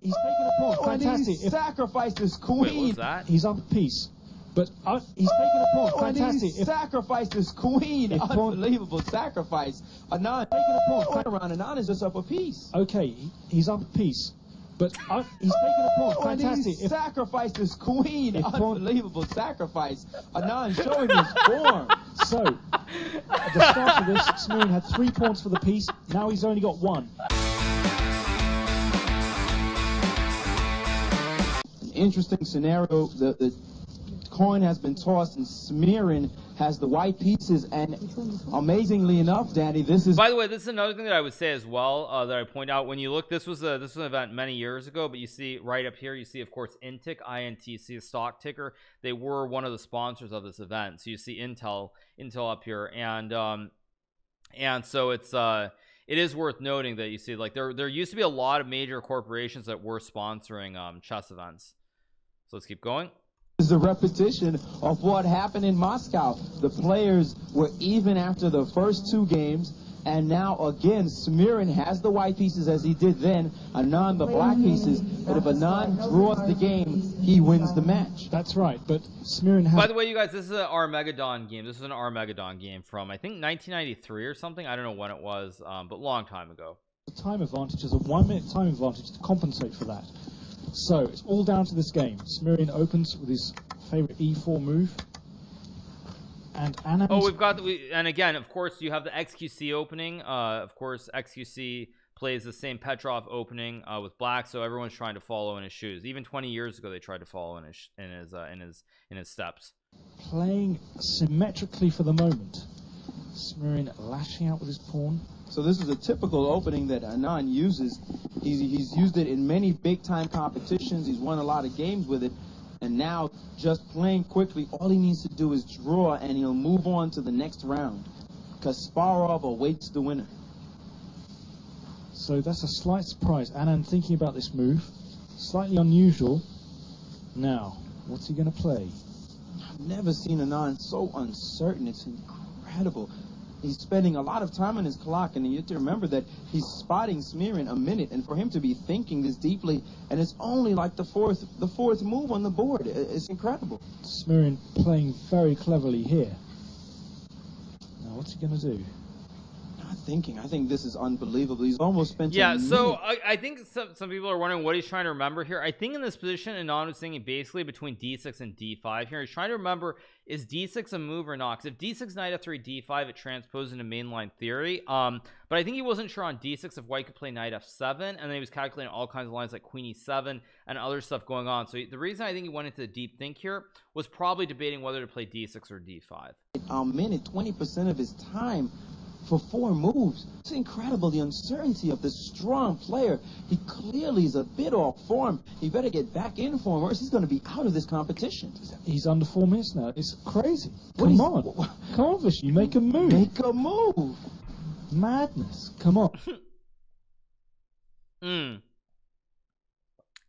He's taken a pawn. Oh, and Fantastic. he If- sacrificed his Wait, what queen. was that? he's up a piece. But uh, he's taken a pawn. Oh, and he Fantastic. If- sacrificed his queen. If pawn- Unbelievable sacrifice. Anand Taking a pawn. Turn around. Anand is just up a piece. okay, he's up a piece. But uh, he's taken a pawn. Oh, and he Fantastic. If- sacrificed his queen. If pawn- Unbelievable sacrifice. Anand showing his form. So, at the start of this, Smirin had three pawns for the piece. Now he's only got one. Interesting scenario. The, the coin has been tossed, and Smirin has the white pieces. And amazingly enough, Danny, this is By the way, this is another thing that I would say as well uh, that I point out when you look. This was a this was an event many years ago, but you see right up here, you see of course Intic, INTC, stock ticker. They were one of the sponsors of this event. So you see Intel, Intel up here, and um, and so it's uh, it is worth noting that you see like there there used to be a lot of major corporations that were sponsoring um chess events. So let's keep going. is a repetition of what happened in Moscow. The players were even after the first two games, and now again, Smirin has the white pieces as he did then, Anand the black pieces. But if Anand draws the game, he wins the match. That's right. But Smirin has By the way, you guys, this is an Armageddon game. This is an Armageddon game from I think 1993 or something. I don't know when it was, um, but long time ago. The time advantage is a one minute time advantage to compensate for that. So it's all down to this game. Smirin opens with his favorite e4 move. And Anand Oh, we've got we, and again, of course, you have the XQC opening. Uh, of course, XQC plays the same Petrov opening uh, with black, so everyone's trying to follow in his shoes. Even 20 years ago, they tried to follow in his in his uh, in his in his steps. playing symmetrically for the moment. Smirin lashing out with his pawn. So this is a typical opening that Anand uses. He's, he's used it in many big-time competitions. He's won a lot of games with it. And now, just playing quickly, all he needs to do is draw, and he'll move on to the next round. Kasparov awaits the winner. So that's a slight surprise. Anand thinking about this move. Slightly unusual. Now, what's he going to play? I've never seen Anand so uncertain. It's incredible. He's spending a lot of time on his clock, and you have to remember that he's spotting Smirin a minute, and for him to be thinking this deeply, and it's only like the fourth, the fourth move on the board. It's incredible. Smirin playing very cleverly here. Now, what's he going to do? Thinking. I think this is unbelievable. He's almost spent. Yeah, so I, I think some, some people are wondering what he's trying to remember here. I think in this position, Anand was thinking basically between d6 and d5 here. He's trying to remember is d6 a move or not? Because if d6 knight f3 d5, it transposes into mainline theory. Um, but I think he wasn't sure on d6 if white could play knight f7, and then he was calculating all kinds of lines like queen e7 and other stuff going on. So the reason I think he went into the deep think here was probably debating whether to play d6 or d5. a minute, 20% of his time for four moves. It's incredible the uncertainty of this strong player. He clearly is a bit off form. He better get back in form, or else he's going to be out of this competition. He's under four minutes now. It's crazy. What Come is- on. Come on, Vishy. Make a move. Make a move. Madness. Come on. Mm.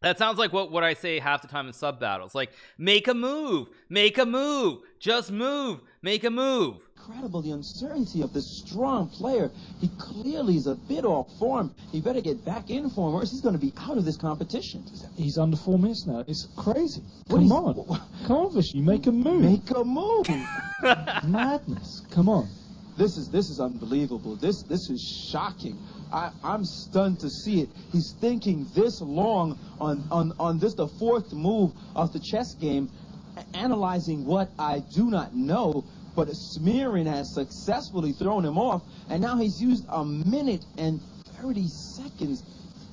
That sounds like what, what I say half the time in sub battles. Like, make a move, make a move, just move, make a move. Incredible the uncertainty of this strong player. He clearly is a bit off form. He better get back in form, or else he's going to be out of this competition. He's under four minutes now. It's crazy. What Come is- on. Come on, Vishy. Make a move. Make a move. Madness. Come on. This is this is unbelievable. This this is shocking. I, I'm stunned to see it. He's thinking this long on, on, on this the fourth move of the chess game, analyzing what I do not know. But Smirin has successfully thrown him off, and now he's used a minute and 30 seconds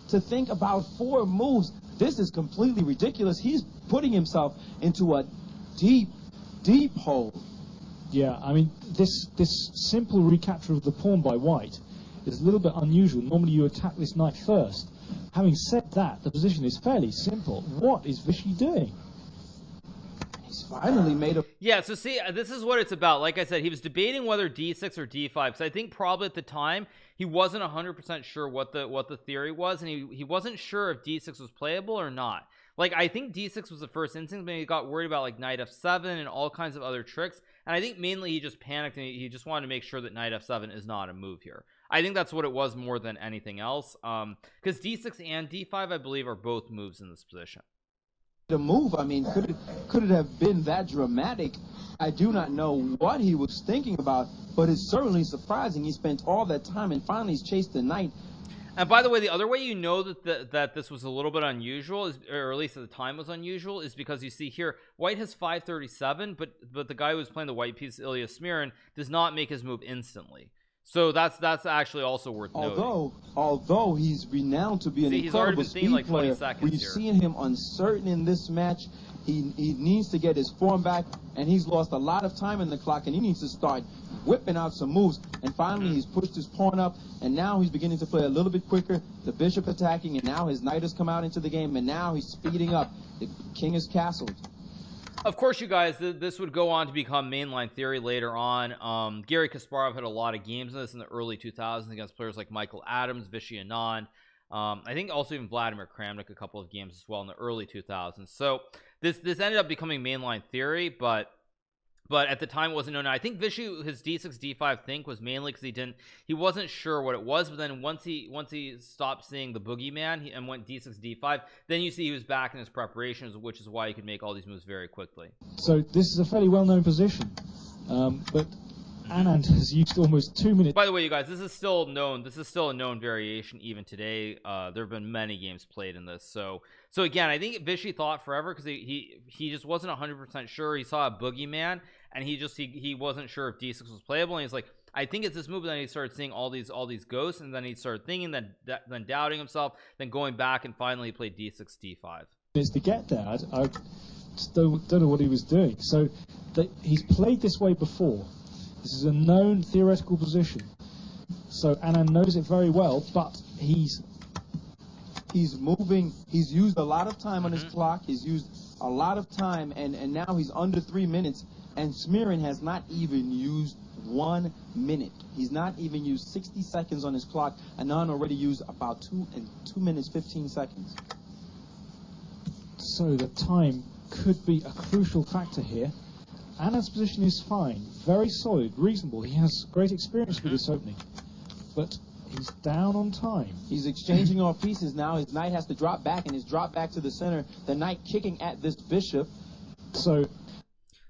to think about four moves. This is completely ridiculous. He's putting himself into a deep, deep hole. Yeah, I mean, this this simple recapture of the pawn by white is a little bit unusual. Normally you attack this knight first. Having said that, the position is fairly simple. What is Vishy doing? Finally made a Yeah, so see, uh, this is what it's about. Like I said, he was debating whether d6 or d5 because I think probably at the time he wasn't 100% sure what the what the theory was and he, he wasn't sure if d6 was playable or not. Like I think d6 was the first instinct, but he got worried about like knight f7 and all kinds of other tricks. And I think mainly he just panicked and he, he just wanted to make sure that knight f7 is not a move here. I think that's what it was more than anything else. Um, because d6 and d5, I believe, are both moves in this position. The move, I mean, could it could it have been that dramatic? I do not know what he was thinking about, but it's certainly surprising. He spent all that time and finally he's chased the knight. And by the way, the other way you know that the, that this was a little bit unusual, is, or at least at the time was unusual, is because you see here White has 537, but but the guy who's playing the white piece, Ilya Smirin, does not make his move instantly. So that's that's actually also worth although, noting. Although he's renowned to be an See, incredible speed like player, we've here. seen him uncertain in this match. He he needs to get his form back, and he's lost a lot of time in the clock, and he needs to start whipping out some moves. And finally, mm-hmm. he's pushed his pawn up, and now he's beginning to play a little bit quicker. The bishop attacking, and now his knight has come out into the game, and now he's speeding up. The king is castled. Of course, you guys, th this would go on to become mainline theory later on. Um, Garry Kasparov had a lot of games in this in the early 2000s against players like Michael Adams, Vishy Anand. Um, I think also even Vladimir Kramnik a couple of games as well in the early 2000s. So this this ended up becoming mainline theory, but but at the time it wasn't known. I think Vishy his d6 d5 think was mainly because he didn't he wasn't sure what it was. But then once he once he stopped seeing the boogeyman he, and went d6 d5, then you see he was back in his preparations, which is why he could make all these moves very quickly. So this is a fairly well-known position, um, but Anand has used almost two minutes. By the way, you guys, this is still known. This is still a known variation even today. Uh, there have been many games played in this. So, so again, I think Vishy thought forever because he, he he just wasn't 100% sure. He saw a boogeyman and he just he, he wasn't sure if d6 was playable. And he's like, I think it's this move. Then he started seeing all these all these ghosts, and then he started thinking, then then doubting himself, then going back, and finally he played d6 d5. Is to get there. I, I don't, don't know what he was doing. So the, he's played this way before this is a known theoretical position. So Anand knows it very well, but he's he's moving. He's used a lot of time on his mm-hmm. clock. He's used a lot of time, and, and now he's under three minutes. And Smirin has not even used one minute. He's not even used 60 seconds on his clock. Anand already used about two and two minutes 15 seconds. So the time could be a crucial factor here. Anand's position is fine, very solid, reasonable. He has great experience with this mm-hmm. opening, but he's down on time. He's exchanging off pieces now. His knight has to drop back, and his drop back to the center. The knight kicking at this bishop. So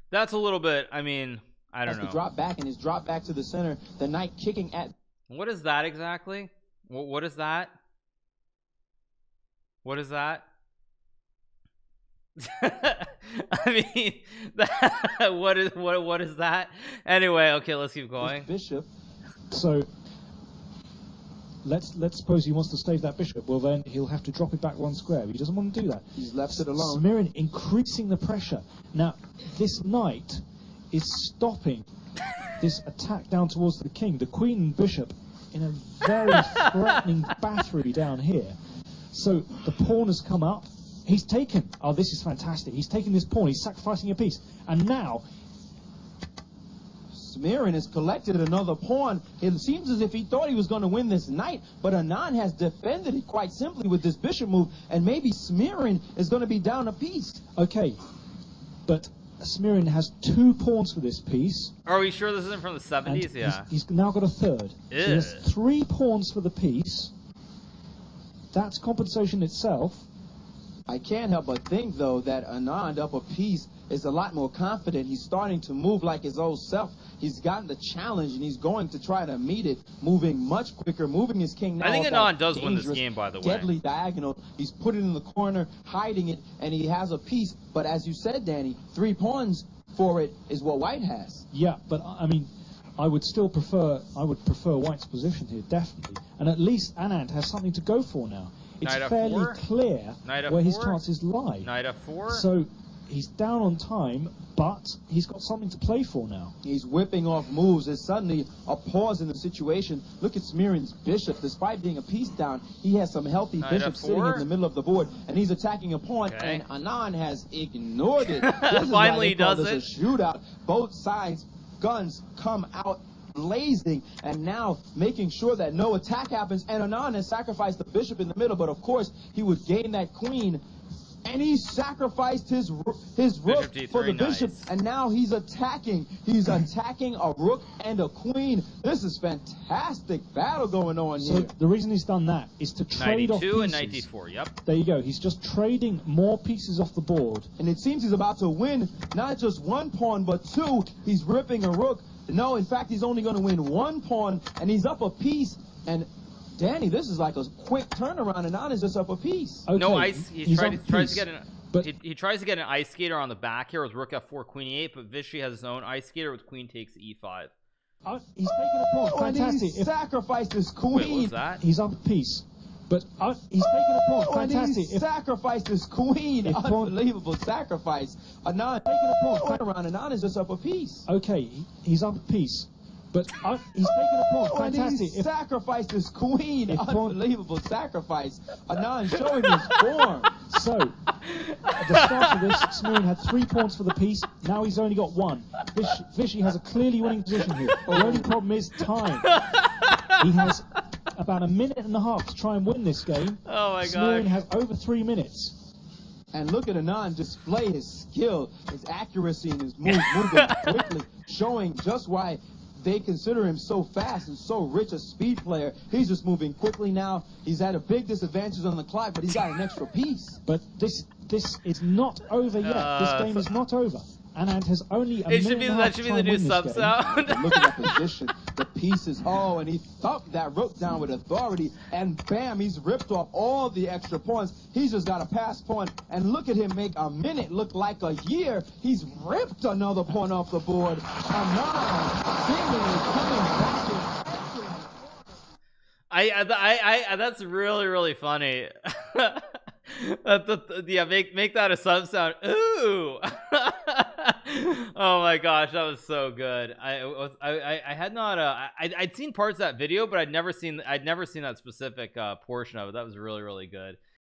that's a little bit. I mean, I don't has know. To drop back, and his drop back to the center. The knight kicking at. What is that exactly? What, what is that? What is that? I mean, that, what is what what is that? Anyway, okay, let's keep going. Bishop. So let's let's suppose he wants to save that bishop. Well, then he'll have to drop it back one square. He doesn't want to do that. He's left it alone. Smirin increasing the pressure. Now this knight is stopping this attack down towards the king. The queen and bishop in a very threatening battery down here. So the pawn has come up. He's taken. Oh, this is fantastic. He's taken this pawn. He's sacrificing a piece. And now. Smirin has collected another pawn. It seems as if he thought he was going to win this knight, but Anand has defended it quite simply with this bishop move, and maybe Smirin is going to be down a piece. Okay, but Smirin has two pawns for this piece. Are we sure this isn't from the 70s? Yeah. He's, he's, now got a third. So he has three pawns for the piece. That's compensation itself. I can't help but think, though, that Anand up a piece is a lot more confident. He's starting to move like his old self. He's gotten the challenge, and he's going to try to meet it, moving much quicker, moving his king now. I think Anand does win this game, by the way. Deadly diagonal. He's put it in the corner, hiding it, and he has a piece. But as you said, Danny, three pawns for it is what White has. Yeah, but I mean, I would still prefer I would prefer White's position here, definitely. And at least Anand has something to go for now it's Knight fairly four. clear where his chances lie. Knight f4. So he's down on time, but he's got something to play for now. He's whipping off moves. There's suddenly a pause in the situation. Look at Smirin's bishop. Despite being a piece down, he has some healthy Knight bishops sitting in the middle of the board, and he's attacking a pawn, okay. and Anand has ignored it. Finally, he does it. a shootout. Both sides, guns come out blazing and now making sure that no attack happens. And Anand has sacrificed the bishop in the middle, but of course he would gain that queen and he sacrificed his his rook Bishop for the bishop, nice. and now he's attacking. He's attacking a rook and a queen. This is fantastic battle going on So here. the reason he's done that is to trade off 92 and pieces. 94. Yep. There you go. He's just trading more pieces off the board. And it seems he's about to win not just one pawn, but two. He's ripping a rook. No, in fact, he's only going to win one pawn, and he's up a piece. And Danny, this is like a quick turnaround, and Anand's just up a piece. Okay, no ice. He he's tried, up he tries piece. to get an. But- he, he tries to get an ice skater on the back here with rook f4, queen e8, but Vishy has his own ice skater with queen takes e e5. Uh, he's taking a pawn. Oh, Fantastic. he sacrificed his Wait, queen. what was that? he's up a piece, but uh, he's taking a pawn. Oh, and he Fantastic. Sacrificed his queen. If pawn- Unbelievable sacrifice. Anand taking a pawn. Turnaround, and Anand's just up a piece. okay, he's up a piece, but uh, he's taking a pawn. Oh, and he Fantastic. If, sacrificed his queen. If pawn- Unbelievable sacrifice. Anand showing his form. so, at the start of this, Smoon had three pawns for the piece. Now he's only got one. Vish, Vishy has a clearly winning position here. The only problem is time. He has about a minute and a half to try and win this game. Oh my Smoon gosh. has over three minutes. And look at Anand display his skill, his accuracy, and his move, moving quickly, showing just why they consider him so fast and so rich a speed player. He's just moving quickly now. He's at a big disadvantage on the clock, but he's got an extra piece. But this this is not over yet. Uh, this game is not over. Anand has only a It minute should be and a half that should to be try the and new win sub this game. sound. And look at that position, the pieces. Oh, and he thumped that rope down with authority, and bam, he's ripped off all the extra points. He's just got a pass and look at him make a minute look like a year. He's ripped another point off the board. I, I, I, that's really, really funny. yeah, make make that a sub sound. Ooh. oh my gosh, that was so good. I was, I, I, had not, uh, I, I'd seen parts of that video, but I'd never seen, I'd never seen that specific uh, portion of it. That was really, really good.